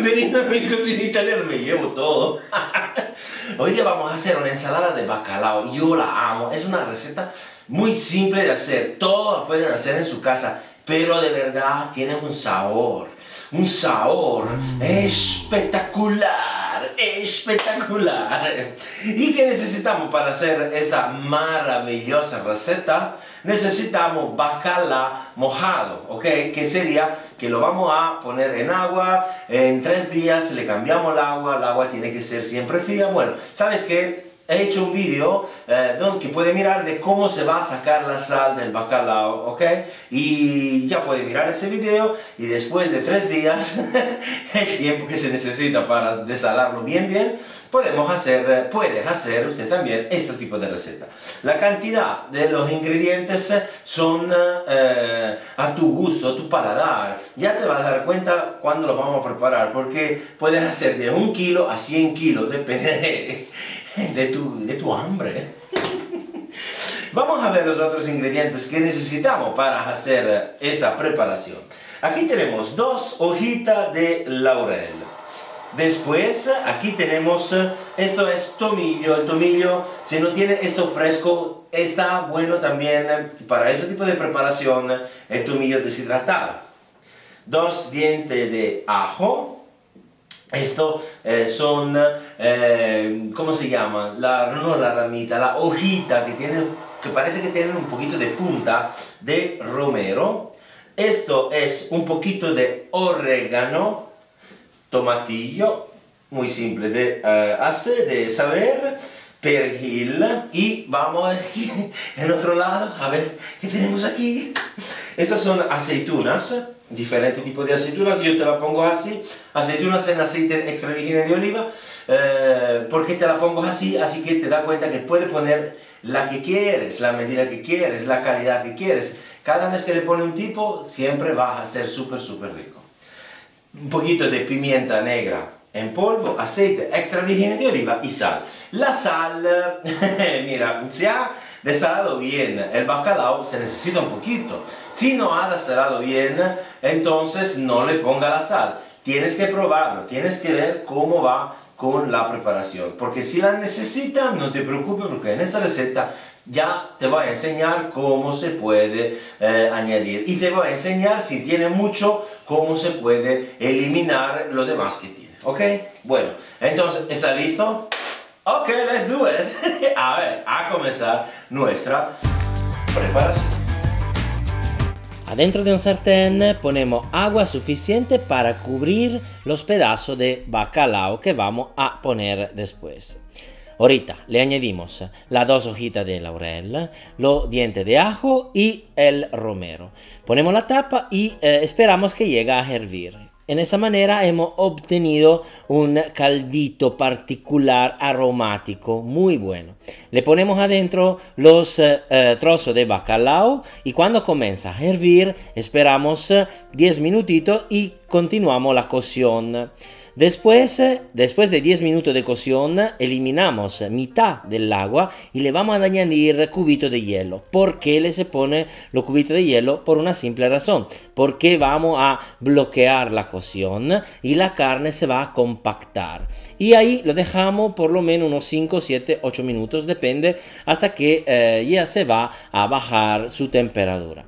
mi cocina italiana me llevo todo. Hoy día vamos a hacer una ensalada de bacalao. Yo la amo. Es una receta muy simple de hacer. Todos la pueden hacer en su casa. Pero de verdad tiene un sabor. Un sabor espectacular espectacular. ¿Y qué necesitamos para hacer esta maravillosa receta? Necesitamos bacala mojado, ¿ok? Que sería que lo vamos a poner en agua, en tres días le cambiamos el agua, el agua tiene que ser siempre fría. Bueno, ¿sabes qué? He hecho un vídeo eh, que puede mirar de cómo se va a sacar la sal del bacalao, ¿ok? Y ya puede mirar ese vídeo y después de tres días, el tiempo que se necesita para desalarlo bien bien, podemos hacer, puedes hacer usted también este tipo de receta. La cantidad de los ingredientes son eh, a tu gusto, a tu paladar. Ya te vas a dar cuenta cuando lo vamos a preparar, porque puedes hacer de un kilo a 100 kilos, depende de tu, de tu hambre. Vamos a ver los otros ingredientes que necesitamos para hacer esta preparación. Aquí tenemos dos hojitas de laurel. Después, aquí tenemos, esto es tomillo. El tomillo, si no tiene esto fresco, está bueno también para ese tipo de preparación, el tomillo deshidratado. Dos dientes de ajo, esto eh, son, eh, ¿cómo se llama? La, no la ramita, la hojita que, tiene, que parece que tienen un poquito de punta de romero. Esto es un poquito de orégano, tomatillo, muy simple de uh, hacer, de saber, perejil y vamos aquí en otro lado a ver qué tenemos aquí. Estas son aceitunas diferentes tipos de aceitunas, yo te la pongo así, aceitunas en aceite extra virgen de oliva, eh, porque te la pongo así, así que te da cuenta que puedes poner la que quieres, la medida que quieres, la calidad que quieres. Cada vez que le pone un tipo, siempre va a ser súper, súper rico. Un poquito de pimienta negra en polvo, aceite extra virgen de oliva y sal. La sal, mira, se ha desalado bien el bacalao, se necesita un poquito. Si no ha desalado bien, entonces no le ponga la sal. Tienes que probarlo, tienes que ver cómo va con la preparación. Porque si la necesita, no te preocupes porque en esta receta ya te voy a enseñar cómo se puede eh, añadir. Y te voy a enseñar, si tiene mucho, cómo se puede eliminar lo demás que tiene. ¿Ok? Bueno, entonces, ¿está listo? Ok, let's do it. a ver, a comenzar nuestra preparación. Adentro de un sartén ponemos agua suficiente para cubrir los pedazos de bacalao que vamos a poner después. Ahorita le añadimos las dos hojitas de laurel, los dientes de ajo y el romero. Ponemos la tapa y eh, esperamos que llegue a hervir. En esa manera hemos obtenido un caldito particular aromático muy bueno. Le ponemos adentro los eh, eh, trozos de bacalao y cuando comienza a hervir esperamos 10 eh, minutitos y continuamos la cocción. Después, después de 10 minutos de cocción, eliminamos mitad del agua y le vamos a añadir cubito de hielo. ¿Por qué le se pone los cubitos de hielo? Por una simple razón. Porque vamos a bloquear la cocción y la carne se va a compactar. Y ahí lo dejamos por lo menos unos 5, 7, 8 minutos, depende, hasta que eh, ya se va a bajar su temperatura.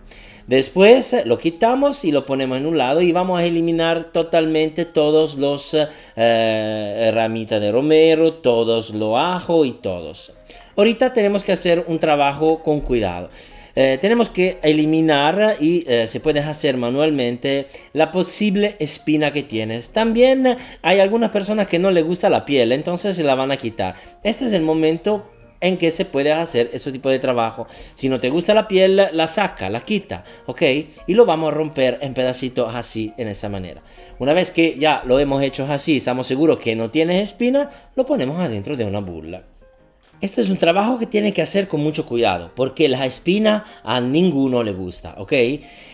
Después lo quitamos y lo ponemos en un lado y vamos a eliminar totalmente todos los eh, ramitas de romero, todos los ajo y todos. Ahorita tenemos que hacer un trabajo con cuidado. Eh, tenemos que eliminar y eh, se puede hacer manualmente la posible espina que tienes. También hay algunas personas que no le gusta la piel, entonces se la van a quitar. Este es el momento en que se puede hacer ese tipo de trabajo. Si no te gusta la piel, la saca, la quita, ¿ok? Y lo vamos a romper en pedacitos así, en esa manera. Una vez que ya lo hemos hecho así, estamos seguros que no tiene espina, lo ponemos adentro de una burla. Este es un trabajo que tiene que hacer con mucho cuidado, porque la espina a ninguno le gusta, ¿ok?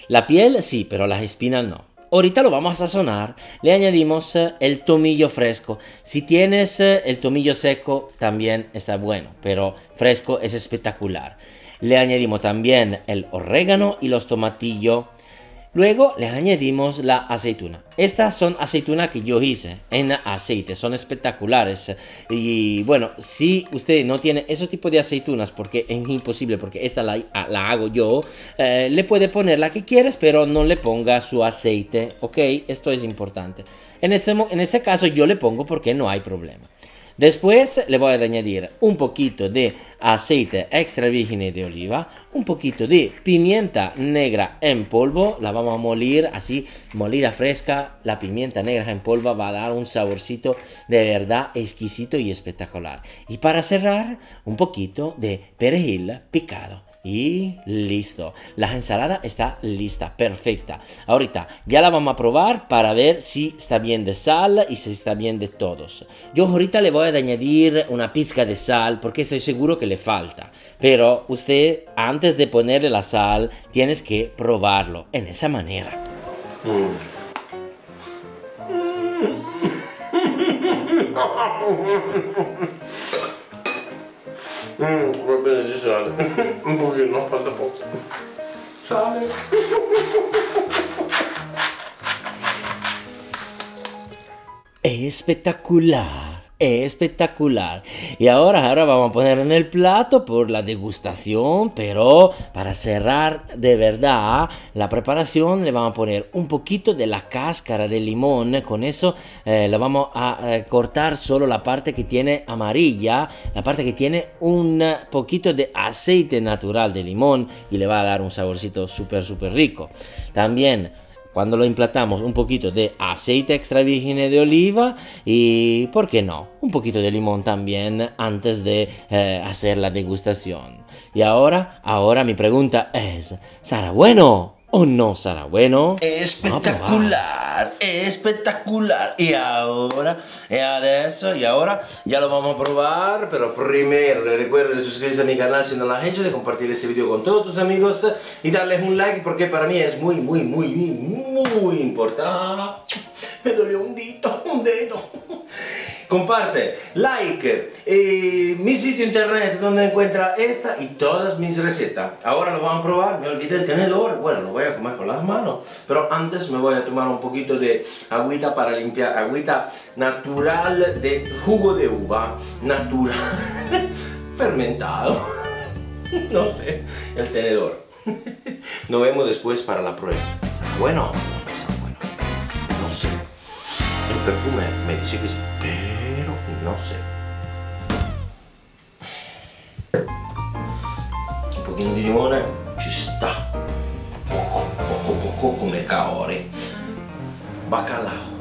La piel sí, pero las espinas no. Ahorita lo vamos a sazonar. Le añadimos eh, el tomillo fresco. Si tienes eh, el tomillo seco, también está bueno, pero fresco es espectacular. Le añadimos también el orégano y los tomatillos. Luego le añadimos la aceituna. Estas son aceitunas que yo hice en aceite, son espectaculares. Y bueno, si usted no tiene ese tipo de aceitunas, porque es imposible, porque esta la, la hago yo, eh, le puede poner la que quieres, pero no le ponga su aceite, ¿ok? Esto es importante. En ese, en ese caso yo le pongo porque no hay problema. Después le voy a añadir un poquito de aceite extra virgen de oliva, un poquito de pimienta negra en polvo, la vamos a moler así, molida fresca, la pimienta negra en polvo va a dar un saborcito de verdad exquisito y espectacular. Y para cerrar, un poquito de perejil picado. Y listo. La ensalada está lista, perfecta. Ahorita ya la vamos a probar para ver si está bien de sal y si está bien de todos. Yo ahorita le voy a añadir una pizca de sal porque estoy seguro que le falta. Pero usted antes de ponerle la sal tienes que probarlo en esa manera. Mm. Mmm, va bene di sale. Un pochino, falta poco. Sale. È spettacolare. Espectacular. Y ahora, ahora vamos a poner en el plato por la degustación, pero para cerrar de verdad la preparación le vamos a poner un poquito de la cáscara del limón. Con eso eh, le vamos a eh, cortar solo la parte que tiene amarilla, la parte que tiene un poquito de aceite natural de limón y le va a dar un saborcito súper, súper rico. También cuando lo emplatamos un poquito de aceite extra virgen de oliva y, ¿por qué no? Un poquito de limón también antes de eh, hacer la degustación. Y ahora, ahora mi pregunta es, ¿será bueno o no será bueno? Espectacular, espectacular. Y ahora, y adesso, y ahora ya lo vamos a probar, pero primero le recuerdo de suscribirse a mi canal si no lo has hecho, de compartir este video con todos tus amigos y darles un like porque para mí es muy, muy, muy, muy importante. Me dolió un dito, un dedo comparte, like, eh, mi sitio internet donde encuentra esta y todas mis recetas. Ahora lo vamos a probar, me olvidé el tenedor, bueno, lo voy a comer con las manos, pero antes me voy a tomar un poquito de agüita para limpiar, agüita natural de jugo de uva, natural, fermentado, no sé, el tenedor. Nos vemos después para la prueba. bueno? No bueno. No sé. El perfume me dice que no sé. Un pochino di limone ci sta. Poco, poco, poco come caore. Bacalao.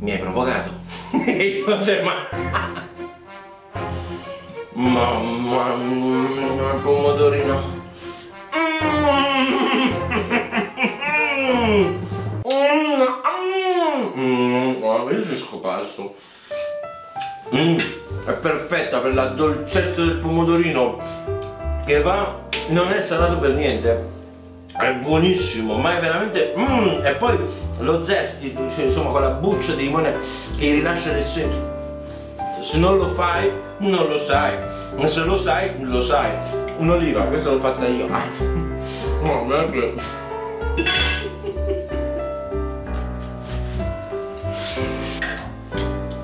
Mi hai provocato? Io te ma... Mamma mia, pomodorino. Mmm, mm, guarda, io ci scopasso. Mm, è perfetta per la dolcezza del pomodorino che va, non è salato per niente, è buonissimo, ma è veramente... Mm, e poi lo zest, cioè, insomma quella buccia di limone che rilascia l'essenza. Se non lo fai, non lo sai. E se lo sai, lo sai. Un'oliva, questa l'ho fatta io. Ah. No, veramente...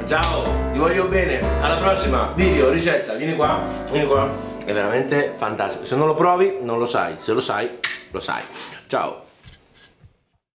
Ciao! Voglio bene, alla prossima. Video, ricetta, vieni qua, vieni qua, è veramente fantastico, se non lo provi non lo sai, se lo sai, lo sai, ciao!